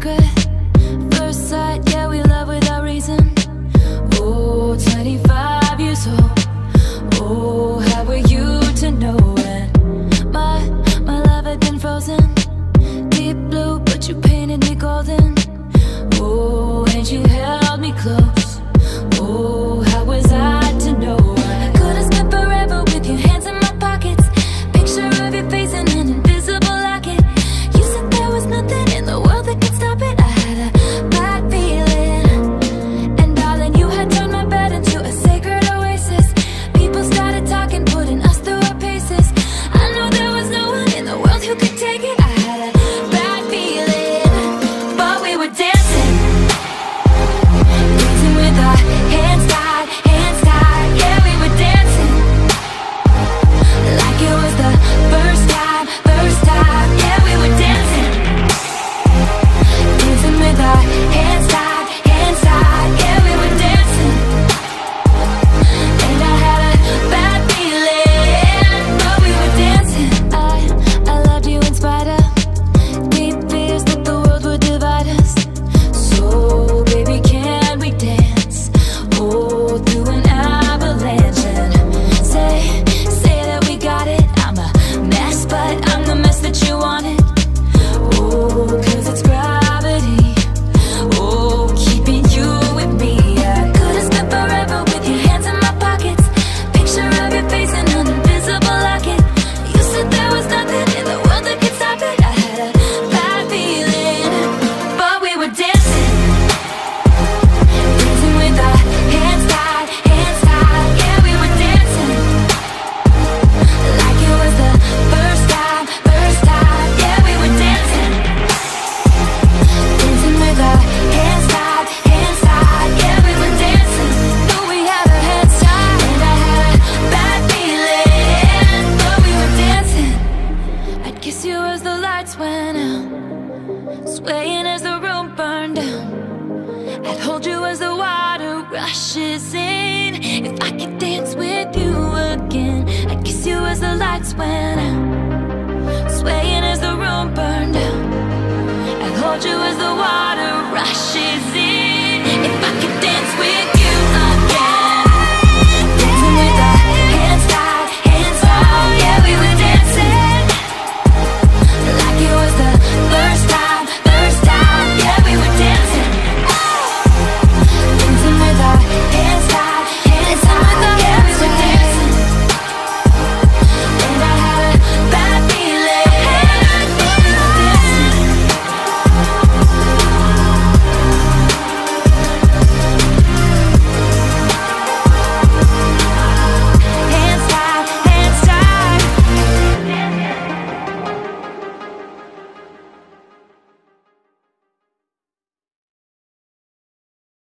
secret. First sight, yeah, we love without reason. Oh, 25 years old. Oh, how were you to know when My, my love had been frozen? as the lights went out, swaying as the room burned down. I'd hold you as the water rushes in. If I could dance with you again, I'd kiss you as the lights went out, swaying as the room burned down. I'd hold you as the water rushes in.